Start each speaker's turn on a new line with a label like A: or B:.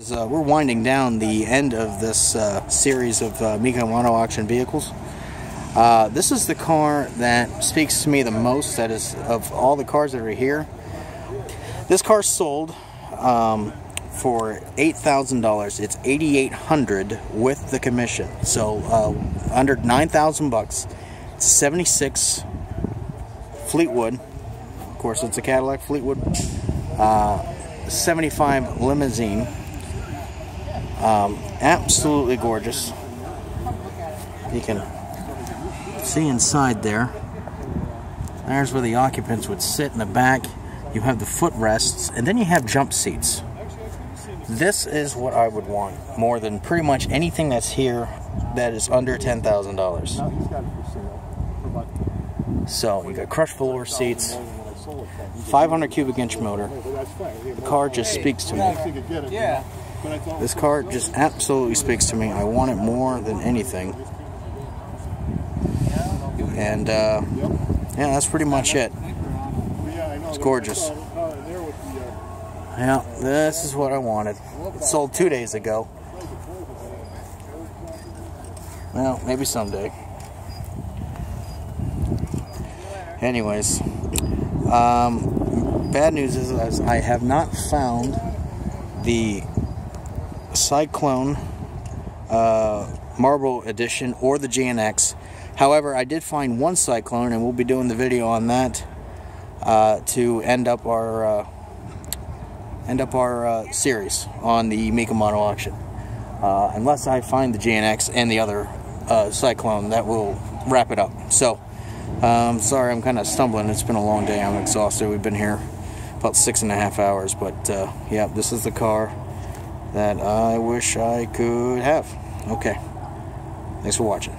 A: Uh, we're winding down the end of this uh, series of uh, Mika Mono auction vehicles. Uh, this is the car that speaks to me the most. That is of all the cars that are here. This car sold um, for eight thousand dollars. It's eighty eight hundred with the commission, so uh, under nine thousand bucks. It's seventy six Fleetwood. Of course, it's a Cadillac Fleetwood. Uh, 75 limousine um, absolutely gorgeous. You can see inside there. There's where the occupants would sit in the back. You have the footrests, and then you have jump seats. This is what I would want more than pretty much anything that's here that is under $10,000. So you got crushed velour seats, 500 cubic inch motor. The car just speaks to me. Yeah. This car just absolutely speaks to me. I want it more than anything. And uh, yeah, that's pretty much it. It's gorgeous. Yeah, this is what I wanted. It sold two days ago. Well, maybe someday. Anyways, um, bad news is I have not found the Cyclone uh, Marble Edition or the GNX. However, I did find one Cyclone, and we'll be doing the video on that uh, to end up our uh, end up our uh, series on the Mika Mono auction. Uh, unless I find the GNX and the other uh, Cyclone, that will wrap it up. So, um, sorry, I'm kind of stumbling. It's been a long day. I'm exhausted. We've been here about six and a half hours, but yeah, this is the car that I wish I could have. Okay. Thanks for watching.